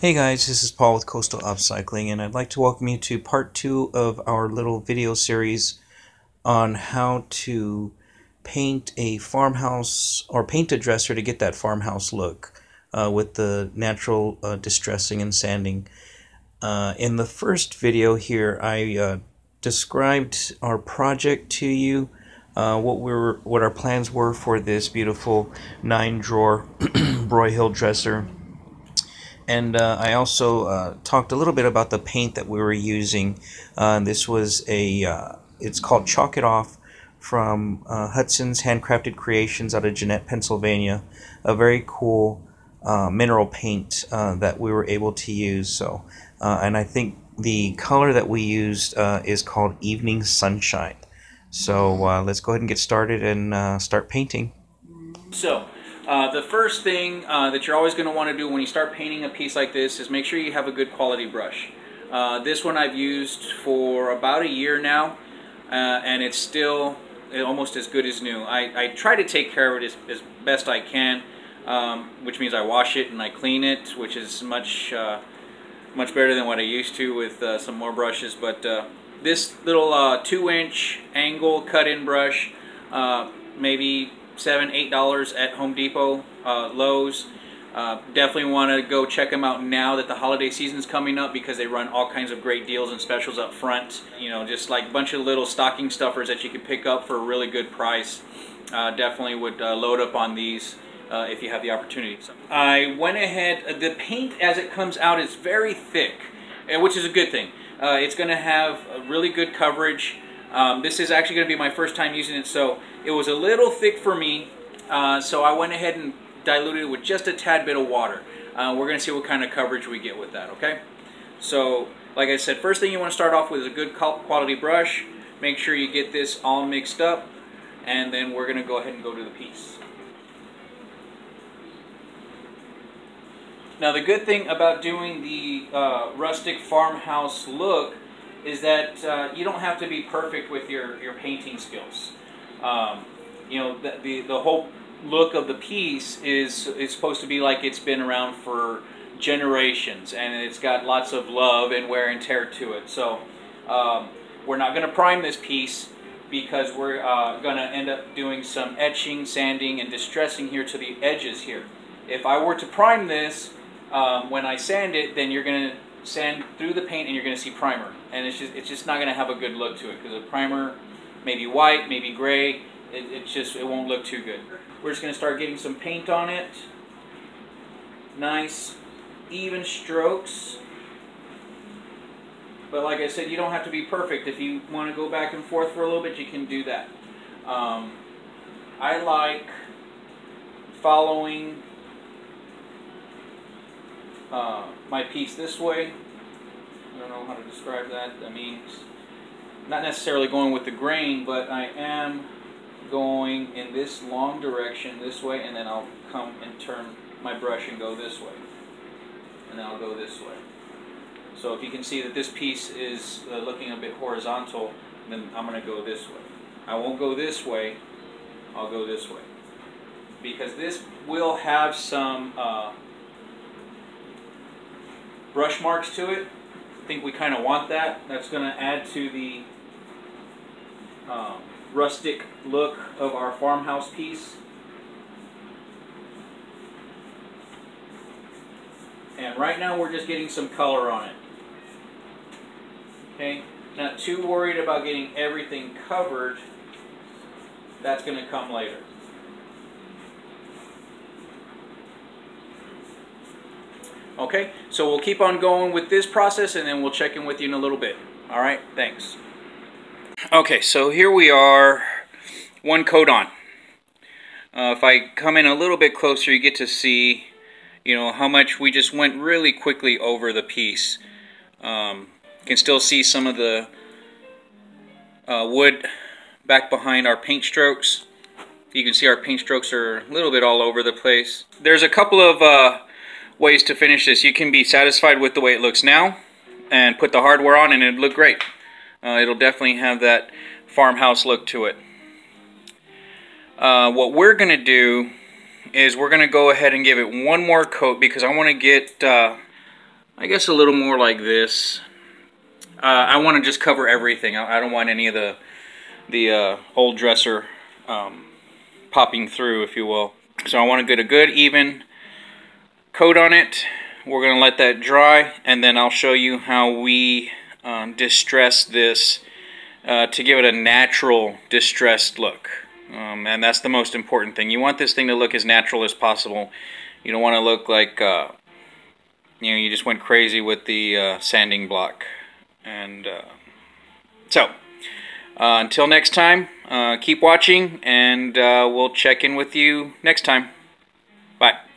Hey guys, this is Paul with Coastal Upcycling, and I'd like to welcome you to part two of our little video series on how to paint a farmhouse or paint a dresser to get that farmhouse look uh, with the natural uh, distressing and sanding. Uh, in the first video here, I uh, described our project to you, uh, what we were, what our plans were for this beautiful nine drawer Broyhill dresser and uh, I also uh, talked a little bit about the paint that we were using. Uh, this was a, uh, it's called Chalk It Off from uh, Hudson's Handcrafted Creations out of Jeannette, Pennsylvania. A very cool uh, mineral paint that we were able to use. So, and I think the color that we used is called Evening Sunshine. So let's go ahead and get started and start painting. So. Uh, the first thing uh, that you're always going to want to do when you start painting a piece like this is make sure you have a good quality brush. Uh, this one I've used for about a year now uh, and it's still almost as good as new. I, I try to take care of it as, as best I can um, which means I wash it and I clean it which is much uh, much better than what I used to with some more brushes but this little 2 inch angle cut-in brush maybe seven, eight dollars at Home Depot, uh, Lowe's. Uh, definitely want to go check them out now that the holiday season is coming up because they run all kinds of great deals and specials up front. You know, just like a bunch of little stocking stuffers that you can pick up for a really good price. Uh, definitely would uh, load up on these uh, if you have the opportunity. So I went ahead, uh, the paint as it comes out is very thick, which is a good thing. it's going to have really good coverage. Um, this is actually going to be my first time using it, so it was a little thick for me, uh, so I went ahead and diluted it with just a tad bit of water. Uh, we're going to see what kind of coverage we get with that, okay? So, like I said, first thing you want to start off with is a good quality brush. Make sure you get this all mixed up, and then we're going to go ahead and go to the piece. Now the good thing about doing the uh, rustic farmhouse look is that uh, you don't have to be perfect with your, your painting skills. Um, you know, the, the, the whole look of the piece is, is supposed to be like it's been around for generations and it's got lots of love and wear and tear to it. So um, we're not going to prime this piece because we're uh, going to end up doing some etching, sanding, and distressing here to the edges here. If I were to prime this, um, when I sand it, then you're going to sand through the paint and you're going to see primer. And it's just, it's just not going to have a good look to it because the primer may be white, maybe gray. It, just it won't look too good. We're just going to start getting some paint on it. Nice, even strokes. But like I said, you don't have to be perfect. If you want to go back and forth for a little bit, you can do that. Um, I like following uh, my piece this way. I don't know how to describe that. That means not necessarily going with the grain, but I am going in this long direction this way, and then I'll come and turn my brush and go this way. And then I'll go this way. So if you can see that this piece is uh, looking a bit horizontal, then I'm going to go this way. I won't go this way, I'll go this way. Because this will have some uh, brush marks to it. I think we kind of want that. That's going to add to the um, rustic look of our farmhouse piece. And right now we're just getting some color on it. Okay, not too worried about getting everything covered. That's going to come later. Okay, so we'll keep on going with this process and then we'll check in with you in a little bit. All right, thanks. Okay, so here we are, one coat on. Uh, if I come in a little bit closer, you get to see, you know, how much we just went really quickly over the piece. Um, you can still see some of the uh, wood back behind our paint strokes. You can see our paint strokes are a little bit all over the place. There's a couple of uh, ways to finish this. You can be satisfied with the way it looks now and put the hardware on and it'll look great. Uh, it'll definitely have that farmhouse look to it. Uh, what we're going to do is we're going to go ahead and give it one more coat because I want to get uh, I guess a little more like this. Uh, I want to just cover everything. I, I, don't want any of the the uh, old dresser um, popping through, if you will. So I want to get a good even coat on it. We're going to let that dry, and then I'll show you how we um, distress this uh, to give it a natural distressed look. Um, and that's the most important thing. You want this thing to look as natural as possible. You don't want to look like, uh, you know, you just went crazy with the uh, sanding block. And uh, so, uh, until next time, uh, keep watching, and we'll check in with you next time. Bye.